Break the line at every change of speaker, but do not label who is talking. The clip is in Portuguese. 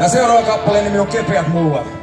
Ja seuraava kappale nimi on Kepeät muuat.